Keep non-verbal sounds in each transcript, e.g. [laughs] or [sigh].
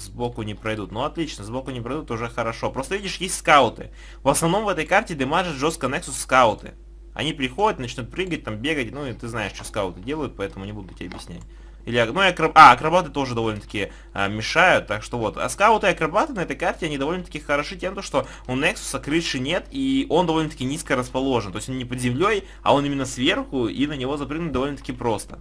Сбоку не пройдут. Ну, отлично, сбоку не пройдут, уже хорошо. Просто, видишь, есть скауты. В основном в этой карте демажат жестко Nexus скауты. Они приходят, начнут прыгать, там, бегать. Ну, и ты знаешь, что скауты делают, поэтому не буду тебе объяснять. Или, ну, акроб... а, акробаты тоже довольно-таки а, мешают, так что вот. А скауты и акробаты на этой карте, они довольно-таки хороши тем, что у Nexus крыши нет, и он довольно-таки низко расположен. То есть он не под землей, а он именно сверху, и на него запрыгнуть довольно-таки просто.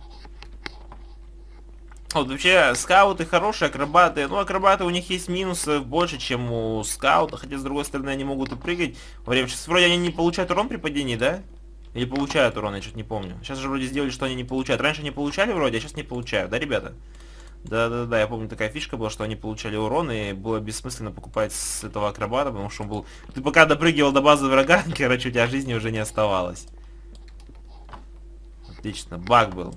Вот вообще скауты хорошие, акробаты. Ну, акробаты у них есть минусы больше, чем у скаута, хотя с другой стороны они могут и прыгать. Время сейчас вроде они не получают урон при падении, да? Или получают урон, я что-то не помню. Сейчас же вроде сделали, что они не получают. Раньше они получали вроде, а сейчас не получают, да, ребята? Да-да-да, я помню, такая фишка была, что они получали урон, и было бессмысленно покупать с этого акробата, потому что он был... Ты пока допрыгивал до базы врага, [laughs] короче, у тебя жизни уже не оставалось. Отлично, баг был.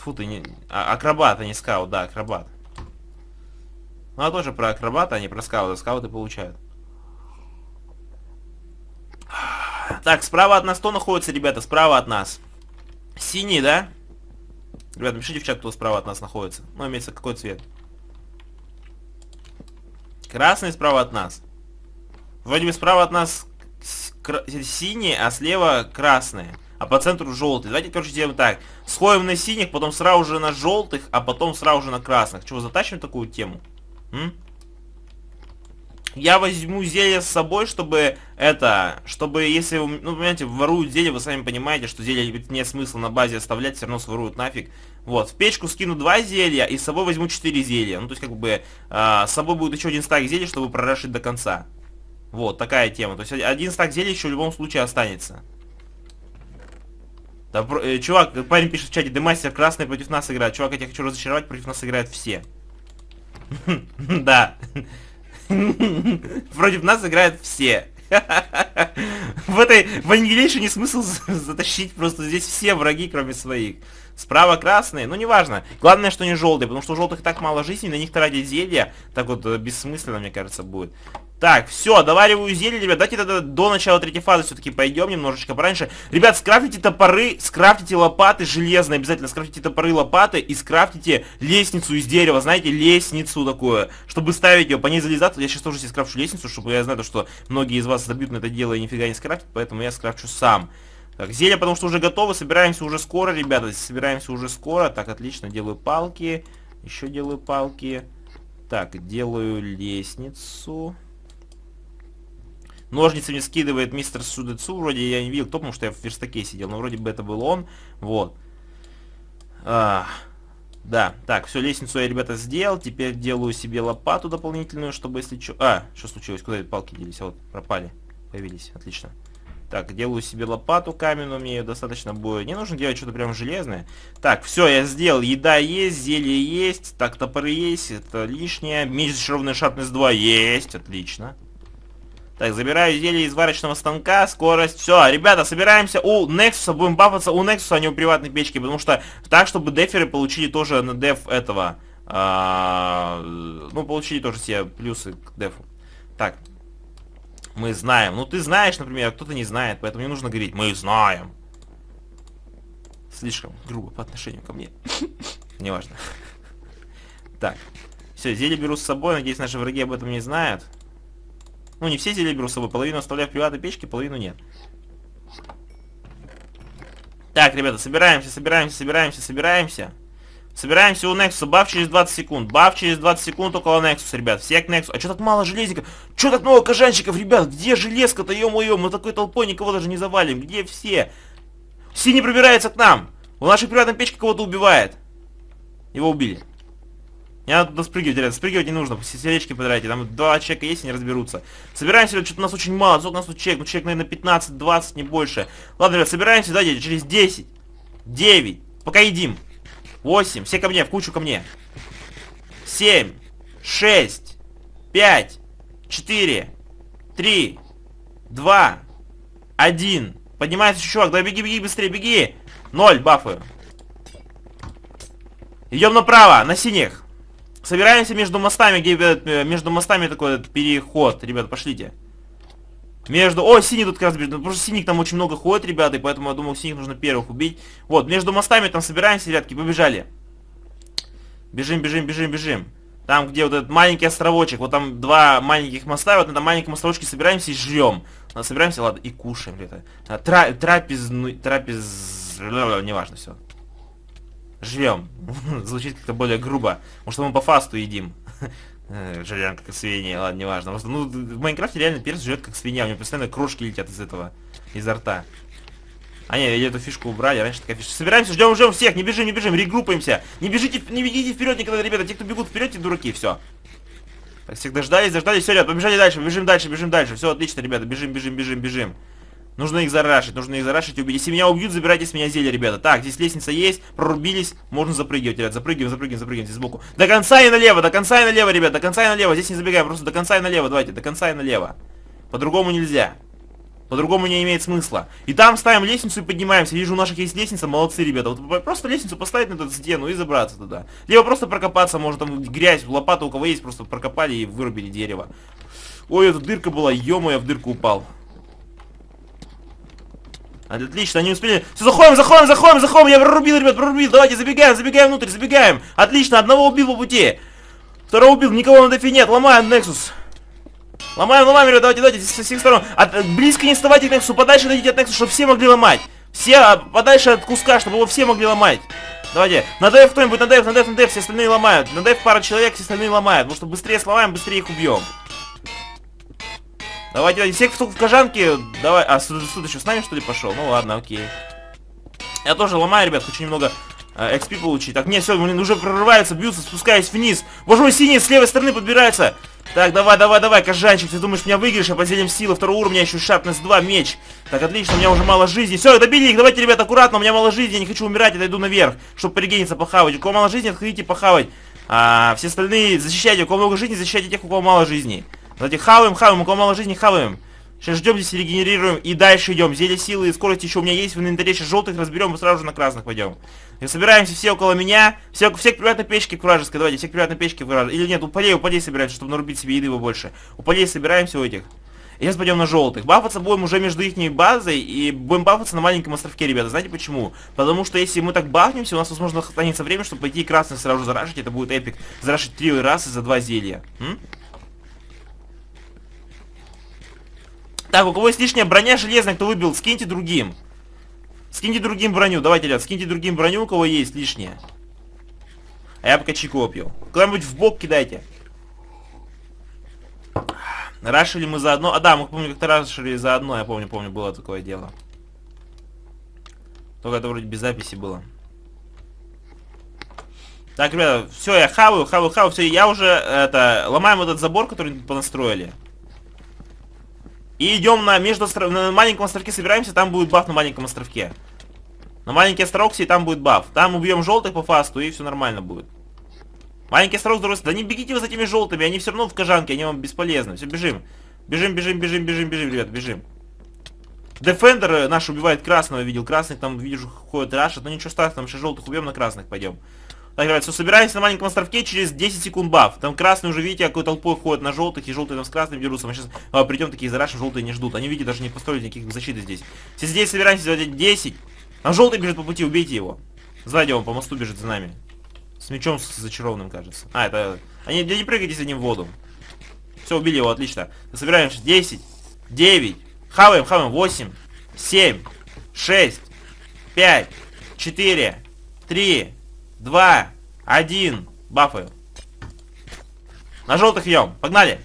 Фу, ты не... А, акробат, а не скаут, да, акробат. Ну, а тоже про акробата, а не про скаута. Скауты получают. Так, справа от нас кто находится, ребята? Справа от нас. Синий, да? Ребята, напишите в чат, кто справа от нас находится. Ну, имеется какой цвет. Красный справа от нас. Вроде бы справа от нас синий, а слева красные. А по центру желтый. Давайте, короче, сделаем так. Сходим на синих, потом сразу же на желтых, а потом сразу же на красных. Чего, затащим такую тему? М? я возьму зелье с собой, чтобы это, чтобы если, ну, понимаете, воруют зелье, вы сами понимаете, что зелье нет смысла на базе оставлять, все равно своруют нафиг. Вот, в печку скину два зелья и с собой возьму четыре зелья. Ну, то есть, как бы, э, с собой будет еще один стак зелья, чтобы прорашить до конца. Вот, такая тема. То есть, один стак зелья еще в любом случае останется. Да, э, чувак, парень пишет в чате, Демастер красный против нас играет. Чувак, я тебя хочу разочаровать, против нас играют все. [laughs] Да. [laughs] Против нас играют все. [laughs] В этой в не смысл затащить просто здесь все враги, кроме своих. Справа красные, ну неважно. Главное, что не желтые, потому что у желтых так мало жизни, на них тратить зелья, так вот э, бессмысленно, мне кажется, будет. Так, все, довариваю зелье, ребят. Давайте тогда до начала третьей фазы все-таки пойдем немножечко пораньше. Ребят, скрафтите топоры, скрафтите лопаты железные, обязательно скрафтите топоры, лопаты и скрафтите лестницу из дерева, знаете, лестницу такую, чтобы ставить ее, по ней залезаться. Я сейчас тоже себе скрафчу лестницу, чтобы я знаю, что многие из вас забьют на это дело и нифига не скрафтят, поэтому я скрафчу сам. Так, зелье, потому что уже готово, собираемся уже скоро, ребята, собираемся уже скоро. Так, отлично, делаю палки, еще делаю палки. Так, делаю лестницу. Ножницами скидывает мистер Судецу. Вроде я не видел, кто, потому что я в верстаке сидел. Но вроде бы это был он. Вот. А, да, так, все, лестницу я, ребята, сделал. Теперь делаю себе лопату дополнительную, чтобы если что... А, что случилось? Куда эти палки делись? А вот, пропали. Появились. Отлично. Так, делаю себе лопату каменную, мне ее достаточно будет. Не нужно делать что-то прям железное. Так, все, я сделал. Еда есть, зелье есть, так, топоры есть, это лишнее. Меч зачарованный шарпнес 2 есть, отлично. Так, забираю изделие из варочного станка, скорость. Все, ребята, собираемся у Nexus, будем бафаться у Nexus, а не у приватной печки, потому что так, чтобы деферы получили тоже на деф этого. А, ну, получили тоже все плюсы к дефу. Так, мы знаем. Ну, ты знаешь, например, а кто-то не знает, поэтому не нужно говорить, мы знаем. Слишком грубо по отношению ко мне. [laughs] Неважно. Так. Все, зелье беру с собой, надеюсь, наши враги об этом не знают. Ну, не все зелья беру с собой, половину оставляю в приватной печке, половину нет. Так, ребята, собираемся, собираемся, собираемся, собираемся. Собираемся у Nexus, баф через 20 секунд. Баф через 20 секунд около Nexus, ребят. Все к Nexus. А что так мало железиков? Что так много кожанчиков, ребят? Где железка-то, ё-моё? Мы такой толпой никого даже не завалим. Где все? Синий пробирается к нам. У нашей приватной печки кого-то убивает. Его убили. Не надо туда спрыгивать, ребят, спрыгивать не нужно, сердечки потратите, там два человека есть, они разберутся. Собираемся, ребят, что-то у нас очень мало, сколько у нас тут человек, ну человек, наверное, 15-20, не больше. Ладно, ребят, собираемся, да, через 10, 9, пока едим. 8, все ко мне, в кучу ко мне. 7, 6, 5, 4, 3, 2, 1. Поднимается чувак, давай беги, беги быстрее, беги. 0, бафы. Идем направо, на синих. Собираемся между мостами, где э, между мостами такой переход. Ребята, пошлите. Между... О, синий тут как раз бежит. Потому что синих там очень много ходит, ребята, и поэтому я думал, синих нужно первых убить. Вот, между мостами там собираемся, ребятки, побежали. Бежим, бежим, бежим, бежим. Там, где вот этот маленький островочек, вот там два маленьких моста, вот на этом маленьком островочке собираемся и жрем. А, собираемся, ладно, и кушаем где-то. А, тра трапез... Ну, трапез... Неважно, все. Живем. [laughs] Звучит как-то более грубо. Может, мы по фасту едим. [laughs] Э, Жрем как свинья, ладно, неважно. Просто, ну, в Майнкрафте реально перс живет как свинья. У него постоянно крошки летят из этого, изо рта. А не, эту фишку убрали, раньше такая фишка. Собираемся, ждем, ждем всех, не бежим, не бежим, регруппаемся. Не бежите, не бегите вперед никогда, ребята. Те, кто бегут вперед, те дураки, все. Так, всех дождались, дождались, все, ребят, побежали дальше, бежим дальше, бежим дальше. Все, отлично, ребята, бежим, бежим, бежим, бежим. Нужно их зарашить, нужно их зарашить и убить. Если меня убьют, забирайте с меня зелье, ребята. Так, здесь лестница есть, прорубились, можно запрыгивать, ребят. Запрыгиваем, запрыгиваем, запрыгиваем здесь сбоку. До конца и налево, до конца и налево, ребят, до конца и налево. Здесь не забегаем, просто до конца и налево, давайте, до конца и налево. По-другому нельзя. По-другому не имеет смысла. И там ставим лестницу и поднимаемся. Вижу, у наших есть лестница, молодцы, ребята. Вот просто лестницу поставить на эту стену и забраться туда. Либо просто прокопаться, может там грязь, лопата у кого есть, просто прокопали и вырубили дерево. Ой, эта дырка была, ё в дырку упал. Отлично, они успели. Все, заходим, заходим, заходим, заходим. Я прорубил, ребят, прорубил. Давайте, забегаем, забегаем внутрь, забегаем. Отлично, одного убил по пути. Второго убил, никого на дефе нет. Ломаем Nexus. Ломаем, ломаем, ребят, давайте, давайте, со всех сторон. От, близко не вставайте к Нексусу, подальше дойдите от Нексуса, чтобы все могли ломать. Все а, подальше от куска, чтобы его все могли ломать. Давайте, на деф кто-нибудь, на деф, на деф, на деф, все остальные ломают. На деф пара человек, все остальные ломают. Потому что быстрее сломаем, быстрее их убьем. Давайте, давайте, всех, в кожанке, давай. А, суд, суд еще с нами, что ли, пошел? Ну ладно, окей. Я тоже ломаю, ребят, хочу немного э, XP получить. Так, нет, все, уже прорываются, бьются, спускаясь вниз. Боже мой, синий с левой стороны подбирается. Так, давай, давай, давай, кожанчик, ты думаешь, меня выиграешь, а по зельям силы второго уровня еще шатность 2, меч. Так, отлично, у меня уже мало жизни. Все, добили их, давайте, ребят, аккуратно, у меня мало жизни, я не хочу умирать, я дойду наверх, чтобы порегениться, похавать. У кого мало жизни, отходите похавать. А, все остальные защищайте, у кого много жизни, защищайте тех, у кого мало жизни. Давайте хаваем, хаваем, у кого мало жизни, хаваем. Сейчас ждем здесь, регенерируем и дальше идем. Зелье силы и скорость еще у меня есть в инвентаре. Сейчас желтых разберем и сразу же на красных пойдем. И собираемся все около меня. Все, все к печке к вражеской. Давайте, все к приватной печке к вражеской. Или нет, у полей, у полей собираемся, чтобы нарубить себе еды побольше. У полей собираемся у этих. И сейчас пойдем на желтых. Бафаться будем уже между их базой и будем бафаться на маленьком островке, ребята. Знаете почему? Потому что если мы так бафнемся, у нас, возможно, останется время, чтобы пойти красных сразу же зарашить. Это будет эпик. Зарашить три расы за два зелья. М? Так, у кого есть лишняя броня железная, кто выбил, скиньте другим. Скиньте другим броню. Давайте, ребят, скиньте другим броню, у кого есть лишняя. А я пока чайку пью. Куда-нибудь в бок кидайте. Рашили мы заодно. А да, мы помню, как-то рашили заодно. Я помню, помню, было такое дело. Только это вроде без записи было. Так, ребята, все, я хаваю, хаваю, хаваю, все, я уже, это, ломаем этот забор, который понастроили. И идем на между остров... на маленьком островке собираемся, там будет баф на маленьком островке. На маленький островок и там будет баф. Там убьем желтых по фасту и все нормально будет. Маленький островок, здоровый. Да не бегите вы за этими желтыми, они все равно в кожанке, они вам бесполезны. Все, бежим. Бежим, бежим, бежим, бежим, бежим, ребят, бежим. Дефендер наш убивает красного, видел. Красных там, вижу, ходят рашат. Но ничего страшного, там еще желтых убьем, на красных пойдем. Так, ребят, все, собираемся на маленьком островке через 10 секунд баф. Там красные уже, видите, какой толпой ходят на желтых, и желтые там с красными дерутся. Мы сейчас а, придем, такие зарашим, желтые не ждут. Они, видите, даже не построили никаких защиты здесь. Все здесь собираемся 10. Там желтый бежит по пути, убейте его. Сзади он по мосту бежит за нами. С мечом с зачарованным, кажется. А, это... Они, не прыгайте за ним в воду. Все, убили его, отлично. Собираемся 10, 9, хаваем, хаваем, 8, 7, 6, 5, 4, 3, два, один. Бафы. На желтых ем. Погнали.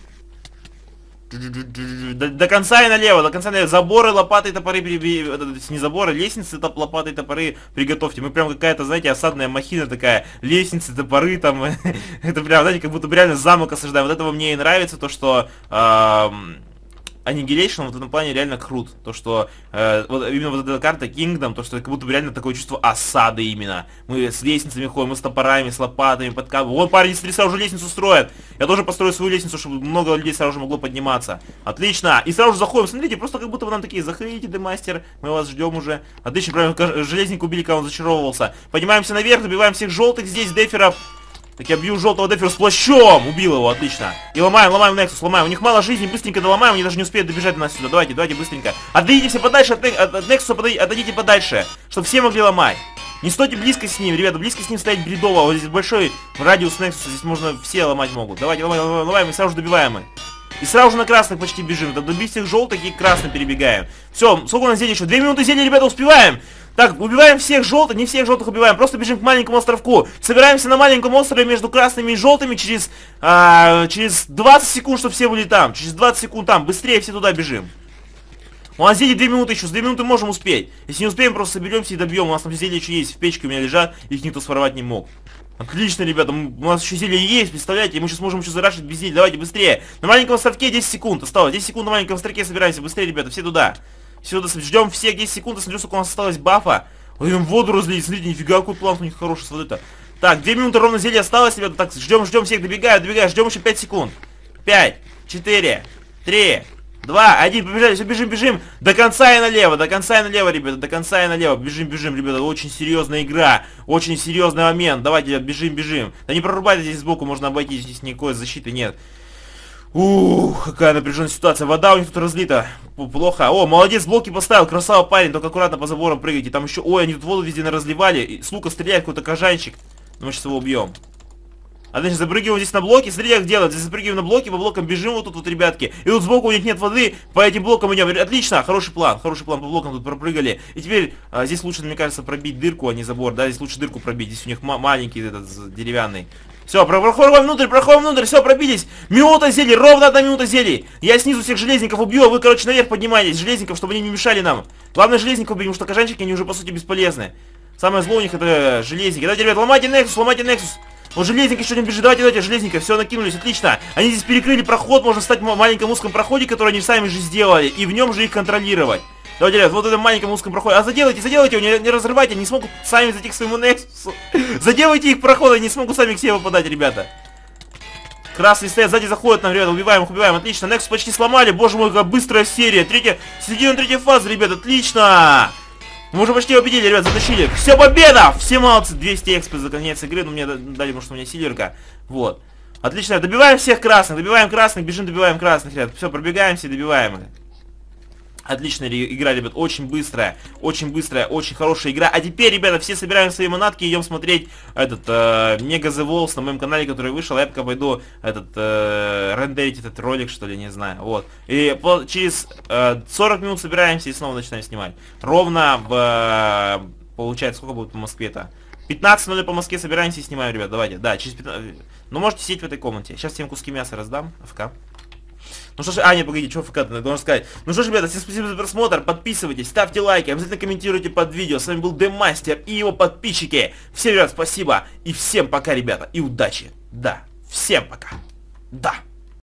До, до конца и налево, до конца и налево. Заборы, лопаты, топоры, не заборы, лестницы, топ, лопаты, топоры приготовьте. Мы прям какая-то, знаете, осадная махина такая. Лестницы, топоры там. [laughs] это прям, знаете, как будто реально замок осаждаем. Вот этого мне и нравится, то что... Э, Annihilation в этом плане реально крут. То, что э, вот именно вот эта карта Kingdom, то, что как будто бы реально такое чувство осады именно. Мы с лестницами ходим, мы с топорами, с лопатами, подкапываем. Вон парень, смотри, сразу же лестницу строят. Я тоже построю свою лестницу, чтобы много людей сразу же могло подниматься. Отлично. И сразу же заходим. Смотрите, просто как будто бы нам такие, заходите, демастер, мы вас ждем уже. Отлично, прям железник убили, когда он зачаровывался. Поднимаемся наверх, добиваем всех желтых здесь, деферов. Так я бью желтого Дефера с плащом! Убил его, отлично. И ломаем, ломаем Нексус, ломаем. У них мало жизни, быстренько доломаем, они даже не успеют добежать до нас сюда. Давайте, давайте, быстренько. Отойдите все подальше от, от, от Нексуса, подойдите, отойдите подальше, чтобы все могли ломать. Не стойте близко с ним, ребята, близко с ним стоять бредово. Вот здесь большой радиус Нексуса, здесь можно все ломать могут. Давайте, ломаем, ломаем, ломаем, и сразу же добиваем их. И сразу же на красных почти бежим. Добить всех желтых и красных перебегаем. Все, сколько у нас зелья еще? Две минуты зелья, ребята, успеваем. Так, убиваем всех желтых, не всех желтых убиваем, просто бежим к маленькому островку. Собираемся на маленьком острове между красными и желтыми через, а, через 20 секунд, чтобы все были там. Через 20 секунд там, быстрее все туда бежим. У нас зелье 2 минуты еще, с 2 минуты можем успеть. Если не успеем, просто соберемся и добьем. У нас там зелья еще есть, в печке у меня лежат, их никто своровать не мог. Отлично, ребята, у нас еще зелье есть, представляете, мы сейчас можем еще зарашить без зелья, давайте быстрее. На маленьком островке 10 секунд осталось, 10 секунд на маленьком островке собираемся, быстрее, ребята, все туда. Все туда, ждем всех 10 секунд, смотрю, сколько у нас осталось бафа. Будем воду разлить, смотрите, нифига, какой план у них хороший с водой-то. Так, 2 минуты ровно зелья осталось, ребята, так, ждем, ждем всех, добегаю, добегаю, ждем еще 5 секунд. 5, 4, 3, Два, один, побежали, все, бежим, бежим. До конца и налево, до конца и налево, ребята, до конца и налево. Бежим, бежим, ребята, очень серьезная игра. Очень серьезный момент. Давайте, ребят, бежим, бежим. Да не прорубайте здесь сбоку, можно обойти, здесь никакой защиты нет. Ух, какая напряженная ситуация. Вода у них тут разлита. Плохо. О, молодец, блоки поставил. Красава парень, только аккуратно по заборам прыгайте. Там еще... Ой, они тут воду везде разливали. С лука стреляет какой-то кожанчик. Мы сейчас его убьем. А значит, запрыгиваем здесь на блоки, смотрите, как делать. Здесь запрыгиваем на блоки, по блокам бежим вот тут вот, ребятки. И тут сбоку у них нет воды, по этим блокам идем. Отлично, хороший план, хороший план, по блокам тут пропрыгали. И теперь а, здесь лучше, мне кажется, пробить дырку, а не забор. Да, здесь лучше дырку пробить, здесь у них маленький этот деревянный. Все, проходим внутрь, проходим внутрь, все, пробились. Минута зелий, ровно одна минута зелий. Я снизу всех железников убью, а вы, короче, наверх поднимаетесь, железников, чтобы они не мешали нам. Главное железников убить, потому что кожанчики, они уже, по сути, бесполезны. Самое зло у них это железники. Давайте, ребят, ломайте Нексус, ломайте Нексус. Вот железник еще не бежит. Давайте, давайте, железника. Все, накинулись. Отлично. Они здесь перекрыли проход. Можно стать в маленьком узком проходе, который они сами же сделали. И в нем же их контролировать. Давайте, ребят, вот в этом маленьком узком проходе. А заделайте, заделайте его, не, не разрывайте. Не смогут сами зайти к своему Нексусу. Заделайте их проход, они не смогут сами к себе попадать, ребята. Красные стоят, сзади заходят нам, ребята, убиваем их, убиваем, отлично. Нексус почти сломали, боже мой, какая быстрая серия. Третья, середина третьей фазы, ребят, отлично. Мы уже почти победили, ребят, затащили. Все, победа! Все молодцы, 200 экспо за конец игры, ну мне дали, что у меня силерка. Вот. Отлично, добиваем всех красных, добиваем красных, бежим, добиваем красных, ребят. Все, пробегаемся добиваем их. Отличная игра, ребят, очень быстрая, очень быстрая, очень хорошая игра. А теперь, ребята, все собираем свои манатки и идем смотреть этот э, The Walls на моем канале, который вышел. Я пока пойду этот э, рендерить этот ролик, что ли, не знаю. Вот. И по, через э, 40 минут собираемся и снова начинаем снимать. Ровно в... Э, получается, сколько будет по Москве-то? 15.00 по Москве собираемся и снимаем, ребят, давайте. Да, через 15... Ну, можете сидеть в этой комнате. Сейчас всем куски мяса раздам. АФК. Ну что ж, а, нет, погоди, что ФК должен сказать? Ну что ж, ребята, всем спасибо за просмотр, подписывайтесь, ставьте лайки, обязательно комментируйте под видео. С вами был Демастер и его подписчики. Всем, ребят, спасибо, и всем пока, ребята, и удачи. Да, всем пока. Да.